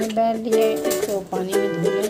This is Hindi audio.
मैंने डाल दिया इसको पानी में धो लें।